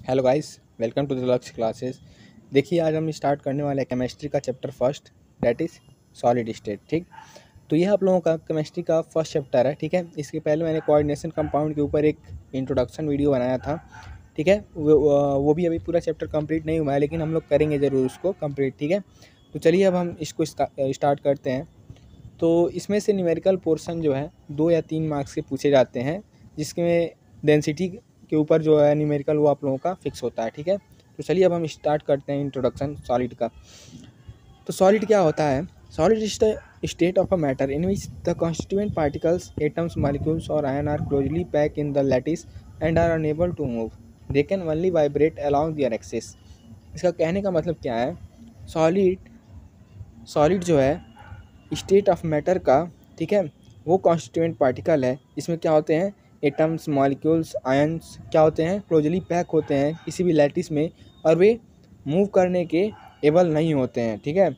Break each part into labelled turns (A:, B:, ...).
A: Hello guys welcome to the Lakshya classes देखिए आज हम स्टार्ट करने वाले हैं केमिस्ट्री का chapter first that is solid state ठीक? तो ये आप लोगों का केमिस्ट्री का फ़र्स्ट चैप्टर है ठीक है? इसके पहले मैंने कोऑर्डिनेशन कंपाउंड के ऊपर एक इंट्रोडक्शन वीडियो बनाया था ठीक है? वो, वो भी अभी पूरा चैप्टर कंप्लीट नहीं हुआ है लेकिन हम लोग करेंगे ज़रूर उसको कंप्लीट ठीक है? तो चलिए अब हम इसको स्टार्ट करते हैं। तो इसमें से न्यूमेरिकल पोर्सन जो है दो या तीन मार्क्स के पूछे जाते हैं जिसमें डेंसिटी के ऊपर जो है न्यूमेरिकल वो आप लोगों का फिक्स होता है, ठीक है? तो चलिए अब हम स्टार्ट करते हैं इंट्रोडक्शन सॉलिड का। तो सॉलिड क्या होता है? Solid state of a matter in which the constituent particles atoms molecules और ion are closely packed in the lattice and are unable to move they can only vibrate along their axes इसका कहने का मतलब क्या है? Solid solid जो है state of matter का, ठीक है? वो कॉन्स्टिट्यूएंट पार्टिकल है। इसमें क्या होते हैं? एटम्स, मॉलिक्यूल्स, आयन्स क्या होते हैं? क्लोजली पैक होते हैं किसी भी लैटिस में और वे मूव करने के एबल नहीं होते हैं, ठीक है?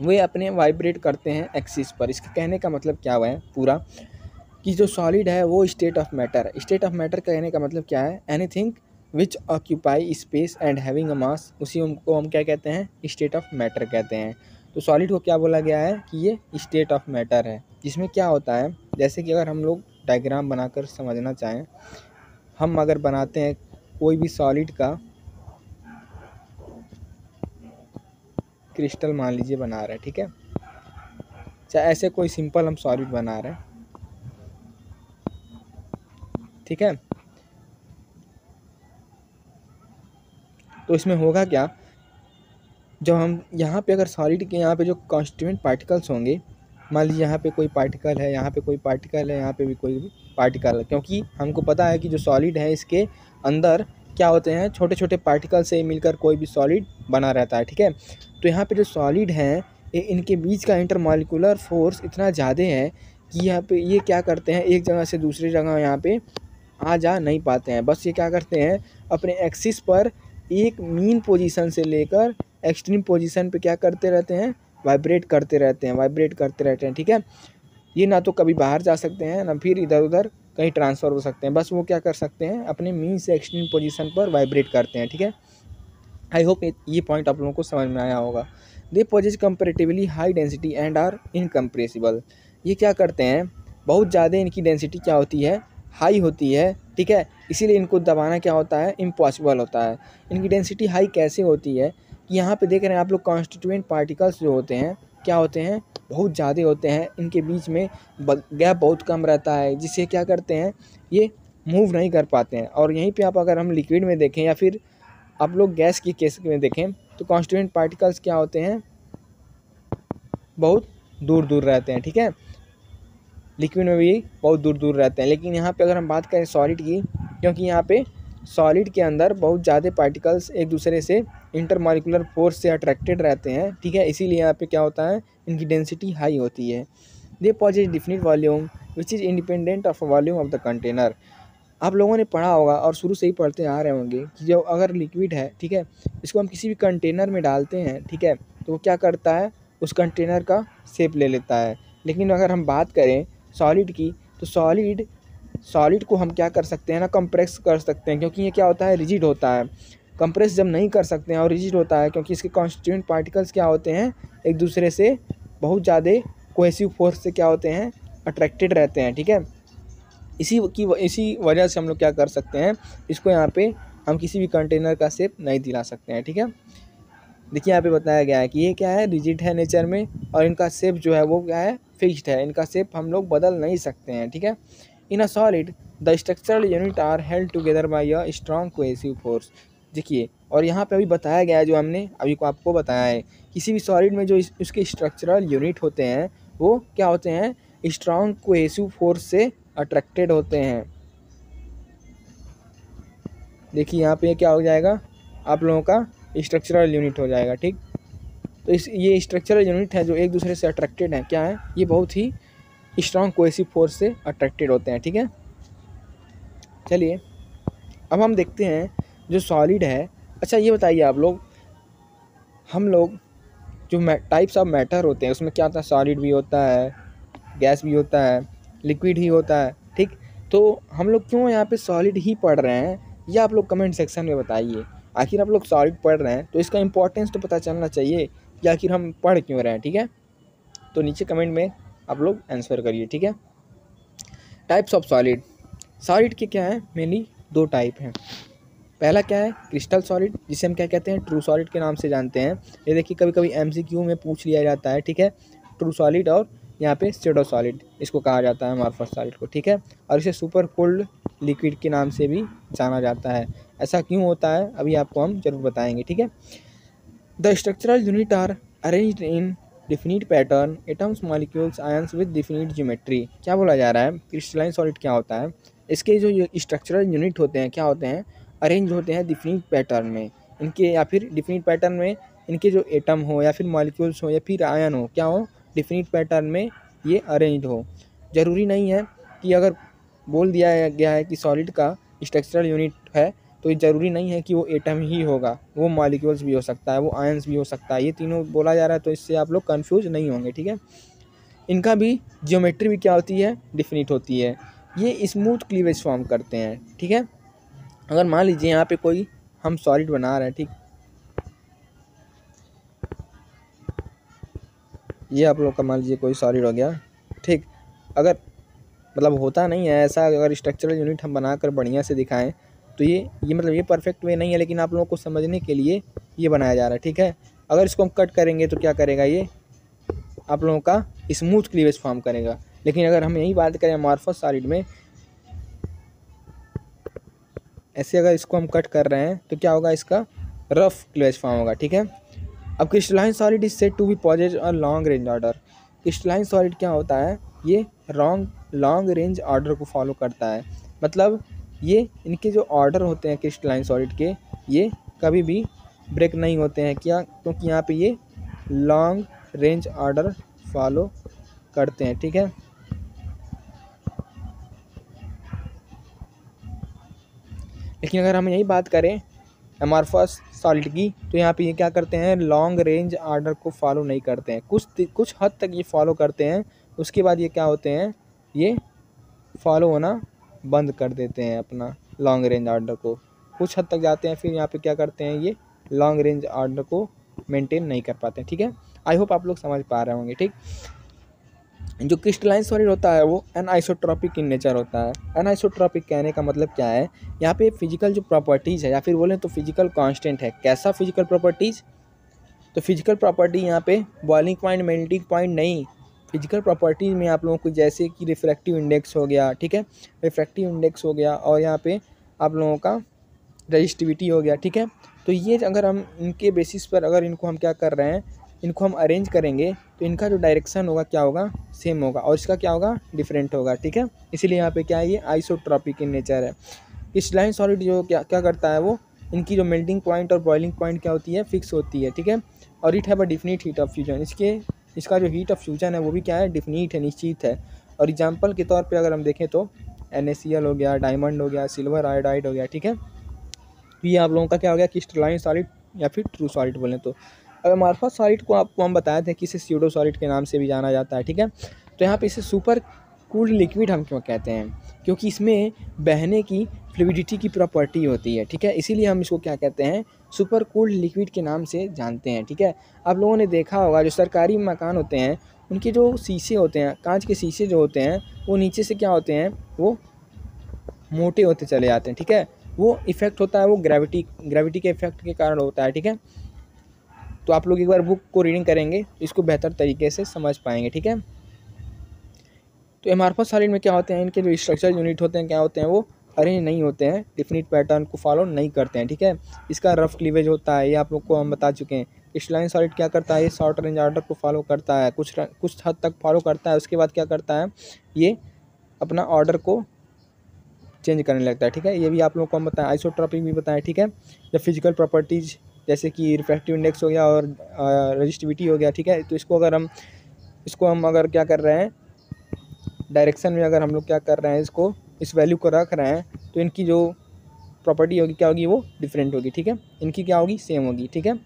A: वे अपने वाइब्रेट करते हैं एक्सिस पर। इसके कहने का मतलब क्या हुआ है? पूरा कि जो सॉलिड है वो state of matter state of matter कहने का मतलब क्या है? Anything which occupy space and having a mass, उसी को हम क्या कहते हैं? स्टेट ऑफ़ मैटर कहते हैं। तो सॉलिड को क्या बोला गया है? कि ये स्टेट ऑफ़ मैटर है। जिसमें क्या होता है? जैसे कि अगर हम लोग डायग्राम बनाकर समझना चाहें, हम अगर बनाते हैं कोई भी सॉलिड का क्रिस्टल मान लीजिए बना रहे हैं, ठीक है? चाहे ऐसे कोई सिंपल हम सॉलिड बना रहे हैं, ठीक है? तो इसमें होगा क्या? जब हम यहाँ पे अगर सॉलिड के यहाँ पे जो कॉन्स्टिट्यूएंट पार्टिकल्स होंगे मान लीजिए यहाँ पे कोई पार्टिकल है, यहाँ पे कोई पार्टिकल है, यहाँ पे भी कोई पार्टिकल है। क्योंकि हमको पता है कि जो सॉलिड है, इसके अंदर क्या होते हैं छोटे छोटे पार्टिकल से मिलकर कोई भी सॉलिड बना रहता है, ठीक है? तो यहाँ पे जो सॉलिड हैं इनके बीच का इंटरमालिकुलर फोर्स इतना ज़्यादा है कि यहाँ पे ये क्या करते हैं, एक जगह से दूसरी जगह यहाँ पे आ जा नहीं पाते हैं। बस ये क्या करते हैं, अपने एक्सिस पर एक मीन पोजीशन से लेकर एक्सट्रीम पोजीशन पे क्या करते रहते हैं वाइब्रेट करते रहते हैं वाइब्रेट करते रहते हैं, ठीक है? ये ना तो कभी बाहर जा सकते हैं, ना फिर इधर उधर कहीं ट्रांसफ़र हो सकते हैं। बस वो क्या कर सकते हैं, अपने मीन से एक्सट्रीम पोजीशन पर वाइब्रेट करते हैं, ठीक है? आई होप ये पॉइंट आप लोगों को समझ में आया होगा। They possess comparatively high density and are incompressible ये क्या करते हैं? बहुत ज़्यादा इनकी डेंसिटी क्या होती है? हाई होती है, ठीक है? इसीलिए इनको दबाना क्या होता है? इम्पॉसिबल होता है। इनकी डेंसिटी हाई कैसे होती है? यहाँ पे देख रहे हैं आप लोग कॉन्स्टिट्यूएंट पार्टिकल्स जो होते हैं, क्या होते हैं? बहुत ज़्यादा होते हैं। इनके बीच में गैप बहुत कम रहता है, जिससे क्या करते हैं? ये मूव नहीं कर पाते हैं। और यहीं पे आप अगर हम लिक्विड में देखें या फिर आप लोग गैस की केस में देखें तो कॉन्स्टिट्यूएंट पार्टिकल्स क्या होते हैं? बहुत दूर दूर रहते हैं, ठीक है? लिक्विड में भी बहुत दूर दूर रहते हैं। लेकिन यहाँ पे अगर हम बात करें सॉलिड की, क्योंकि यहाँ पे सॉलिड के अंदर बहुत ज़्यादा पार्टिकल्स एक दूसरे से इंटरमालिकुलर फोर्स से अट्रैक्टेड रहते हैं, ठीक है? इसीलिए यहाँ पे क्या होता है, इनकी डेंसिटी हाई होती है। They possess definite volume, which is independent of volume of the container. आप लोगों ने पढ़ा होगा और शुरू से ही पढ़ते आ रहे होंगे कि जो अगर लिक्विड है, ठीक है, इसको हम किसी भी कंटेनर में डालते हैं, ठीक है तो वो क्या करता है, उस कंटेनर का सेप ले लेता है। लेकिन अगर हम बात करें सॉलिड की तो सॉलिड सॉलिड को हम क्या कर सकते हैं ना कंप्रेस कर सकते हैं, क्योंकि ये क्या होता है रिजिड होता है। कंप्रेस जब नहीं कर सकते हैं और रिजिड होता है, क्योंकि इसके कॉन्स्टिट्यूंट पार्टिकल्स क्या होते हैं, एक दूसरे से बहुत ज़्यादा कोहेसिव फोर्स से क्या होते हैं अट्रैक्टेड रहते हैं, ठीक है? इसी की इसी वजह से हम लोग क्या कर सकते हैं, इसको यहाँ पे हम किसी भी कंटेनर का सेप नहीं दिला सकते हैं, ठीक है? देखिए, यहाँ पे बताया गया है कि ये क्या है रिजिड है नेचर में और इनका सेप जो है वो क्या है फिक्स्ड है। इनका सेप हम लोग बदल नहीं सकते हैं, ठीक है? In a solid the structural unit are held together by a strong cohesive force देखिए, और यहाँ पे अभी बताया गया है जो हमने, अभी को आपको बताया है, किसी भी सॉलिड में जो उसके स्ट्रक्चरल यूनिट होते हैं, वो क्या होते हैं? स्ट्रॉन्ग कोहेसिव फोर्स से अट्रैक्टेड होते हैं। देखिए, यहाँ पे क्या हो जाएगा? आप लोगों का स्ट्रक्चरल यूनिट हो जाएगा, ठीक? तो इस, ये स्ट्रक्चरल यूनिट है जो एक दूसरे से अट्रैक्टेड है। क्या है? ये बहुत ही स्ट्रॉन्ग कोएसिव फोर्स से अट्रैक्टेड होते हैं, ठीक है? चलिए, अब हम देखते हैं जो सॉलिड है। अच्छा ये बताइए आप लोग, हम लोग जो टाइप्स ऑफ़ मैटर होते हैं, उसमें क्या होता है? सॉलिड भी होता है गैस भी होता है लिक्विड ही होता है, ठीक? तो हम लोग क्यों यहाँ पे सॉलिड ही पढ़ रहे हैं? ये आप लोग कमेंट सेक्शन में बताइए। आखिर आप लोग सॉलिड पढ़ रहे हैं तो इसका इंपॉर्टेंस तो पता चलना चाहिए कि आखिर हम पढ़ क्यों रहे हैं, ठीक है? तो नीचे कमेंट में आप लोग आंसर करिए, ठीक है? टाइप्स ऑफ़ सॉलिड सॉलिड के क्या है? मेनली दो टाइप हैं। पहला क्या है? क्रिस्टल सॉलिड जिसे हम क्या कहते हैं? ट्रू सॉलिड के नाम से जानते हैं। ये देखिए कभी कभी एम में पूछ लिया जाता है, ठीक है? ट्रू सॉलिड और यहाँ पे सेडो सॉलिड इसको कहा जाता है मार्फस सॉलिड को, ठीक है? और इसे सुपर कोल्ड लिक्विड के नाम से भी जाना जाता है। ऐसा क्यों होता है? अभी आपको हम ज़रूर बताएँगे, ठीक है? The structural unit are arrange in definite pattern, atoms, molecules ions with definite geometry. क्या बोला जा रहा है? क्रिस्टलाइन सॉलिड क्या होता है? इसके जो स्ट्रक्चरल यूनिट होते हैं, क्या होते हैं? अरेंज होते हैं डिफिनिट पैटर्न में। इनके या फिर डिफिनिट पैटर्न में इनके जो एटम हो या फिर मॉलिक्यूल्स हो या फिर आयन हो, क्या हो? डिफिनिट पैटर्न में ये अरेंज हो। ज़रूरी नहीं है कि अगर बोल दिया गया है कि सॉलिड का स्ट्रक्चरल यूनिट है तो ये ज़रूरी नहीं है कि वो एटम ही होगा। वो मॉलिक्यूल्स भी हो सकता है, वो आयंस भी हो सकता है, ये तीनों बोला जा रहा है तो इससे आप लोग कन्फ्यूज़ नहीं होंगे, ठीक है? इनका भी जियोमेट्री भी क्या होती है? डिफिनिट होती है। ये स्मूथ क्लीवेज फॉर्म करते हैं, ठीक है? अगर मान लीजिए यहाँ पे कोई हम सॉलिड बना रहे हैं, ठीक? ये आप लोग का मान लीजिए कोई सॉलिड हो गया, ठीक? अगर मतलब होता नहीं है ऐसा, अगर स्ट्रक्चरल यूनिट हम बनाकर बढ़िया से दिखाएँ तो ये ये मतलब ये परफेक्ट वे नहीं है, लेकिन आप लोगों को समझने के लिए ये बनाया जा रहा है, ठीक है? अगर इसको हम कट करेंगे तो क्या करेगा ये? आप लोगों का स्मूथ क्लीवेज फॉर्म करेगा। लेकिन अगर हम यही बात करें मार्फस सॉलिड में, ऐसे अगर इसको हम कट कर रहे हैं तो क्या होगा इसका? रफ क्लीवेज फॉर्म होगा, ठीक है? अब crystalline solid is said to be possess और long range order crystalline solid क्या होता है? ये रॉन्ग लॉन्ग रेंज ऑर्डर को फॉलो करता है। मतलब ये इनके जो ऑर्डर होते हैं क्रिस्टलाइन सॉलिड के, ये कभी भी ब्रेक नहीं होते हैं। क्या? क्योंकि यहाँ पे ये लॉन्ग रेंज ऑर्डर फॉलो करते हैं, ठीक है? लेकिन अगर हम यही बात करें एमारफस सॉल्ट की तो यहाँ पे ये क्या करते हैं? लॉन्ग रेंज आर्डर को फॉलो नहीं करते हैं। कुछ कुछ हद तक ये फॉलो करते हैं, उसके बाद ये क्या होते हैं? ये फॉलो होना बंद कर देते हैं अपना लॉन्ग रेंज ऑर्डर को। कुछ हद तक जाते हैं, फिर यहाँ पे क्या करते हैं, ये लॉन्ग रेंज ऑर्डर को मेंटेन नहीं कर पाते ठीक है? आई होप आप लोग समझ पा रहे होंगे, ठीक? जो क्रिस्टलाइन सॉलिड होता है, वो एन आइसोट्रॉपिक इन नेचर होता है। एन आइसोट्रॉपिक कहने का मतलब क्या है? यहाँ पे फ़िज़िकल जो प्रॉपर्टीज़ है, या फिर बोलें तो फ़िज़िकल कांस्टेंट है। कैसा फ़िज़िकल प्रॉपर्टीज़ तो फ़िज़िकल प्रॉपर्टी यहाँ पे बॉइलिंग पॉइंट मेल्टिंग पॉइंट नहीं फ़िज़िकल प्रॉपर्टीज़ में आप लोगों को जैसे कि रिफ्रैक्टिव इंडेक्स हो गया, ठीक है? रिफ्रैक्टिव इंडेक्स हो गया और यहाँ पे आप लोगों का रजिस्टिविटी हो गया, ठीक है? तो ये अगर हम इनके बेसिस पर अगर इनको हम क्या कर रहे हैं, इनको हम अरेंज करेंगे तो इनका जो डायरेक्शन होगा, क्या होगा? सेम होगा और इसका क्या होगा? डिफरेंट होगा, ठीक है? इसीलिए यहाँ पे क्या है, ये आइसोट्रॉपिक इन नेचर है। इस लाइन सॉलिड जो क्या क्या करता है वो? इनकी जो मेल्टिंग पॉइंट और बॉइलिंग पॉइंट क्या होती है? फिक्स होती है, ठीक है? और it have a definite heat of fusion इसके इसका जो हीट ऑफ़ फ्यूजन है, वो भी क्या है? डिफिनिट है, निश्चित है। और एग्ज़ाम्पल के तौर पर अगर हम देखें तो एनएससीएल हो गया डायमंड हो गया सिल्वर आयोडाइड हो गया, ठीक है? तो ये आप लोगों का क्या हो गया? क्रिस्टलाइन सॉलिड या फिर ट्रू सॉलिड बोलें तो। अगर मार्फा सॉलिड को आपको हम बताए थे कि इसे सीडो सॉलिड के नाम से भी जाना जाता है, ठीक है? तो यहाँ पे इसे सुपर कूल्ड लिक्विड हम क्यों कहते हैं? क्योंकि इसमें बहने की फ्लूडिटी की प्रॉपर्टी होती है, ठीक है? इसीलिए हम इसको क्या कहते हैं? सुपर कूल्ड लिक्विड के नाम से जानते हैं, ठीक है? आप लोगों ने देखा होगा, जो सरकारी मकान होते हैं, उनके जो शीशे होते हैं, कांच के शीशे जो होते हैं, वो नीचे से क्या होते हैं, वो मोटे होते चले जाते हैं, ठीक है? वो इफ़ेक्ट होता है, वो ग्रेविटी ग्रेविटी के इफ़ेक्ट के कारण होता है, ठीक है? तो आप लोग एक बार बुक को रीडिंग करेंगे, इसको बेहतर तरीके से समझ पाएँगे, ठीक है? तो एमार्फस सॉलिड में क्या होते हैं, इनके जो स्ट्रक्चर यूनिट होते हैं, क्या होते हैं, वो अरेंज नहीं होते हैं डिफिनिट पैटर्न को फॉलो नहीं करते हैं, ठीक है? इसका रफ क्लीवेज होता है, ये आप लोग को हम बता चुके हैं। स्लाइन सॉलिड क्या करता है? ये शॉर्ट रेंज ऑर्डर को फॉलो करता है, कुछ कुछ हद तक फॉलो करता है, उसके बाद क्या करता है? ये अपना ऑर्डर को चेंज करने लगता है, ठीक है? ये भी आप लोग को हम बताएँ आइसोट्रॉपिक भी बताएँ, ठीक है? जब फ़िज़िकल प्रॉपर्टीज़ जैसे कि रिफ्रैक्टिव इंडेक्स हो गया और रजिस्टिविटी हो गया, ठीक है? तो इसको अगर हम, इसको हम अगर क्या कर रहे हैं डायरेक्शन में अगर हम लोग क्या कर रहे हैं, इसको इस वैल्यू को रख रहे हैं तो इनकी जो प्रॉपर्टी होगी, क्या होगी वो डिफरेंट होगी, ठीक है? इनकी क्या होगी? सेम होगी, ठीक है?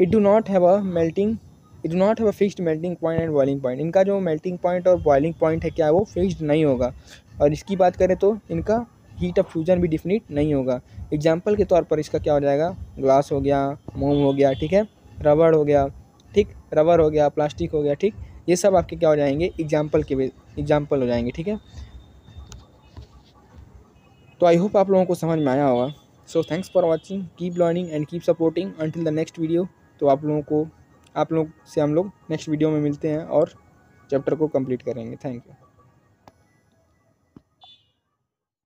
A: It do not have a melting it do not have a fixed melting point and boiling point इनका जो मेल्टिंग पॉइंट और बॉइलिंग पॉइंट है, क्या है वो? फिक्स्ड नहीं होगा। और इसकी बात करें तो इनका हीट ऑफ़ फ्यूजन भी डिफिनिट नहीं होगा। एग्ज़ाम्पल के तौर पर इसका क्या हो जाएगा? ग्लास हो गया मोम हो गया, ठीक है? रबड़ हो गया, ठीक? रबर हो गया प्लास्टिक हो गया, ठीक? ये सब आपके क्या हो जाएँगे? एग्ज़ाम्पल के एग्ज़ाम्पल हो जाएँगे, ठीक है? तो आई होप आप लोगों को समझ में आया होगा। So thanks for watching keep learning and keep supporting until the next video तो आप लोगों को, आप लोग से हम लोग नेक्स्ट वीडियो में मिलते हैं और चैप्टर को कंप्लीट करेंगे। Thank you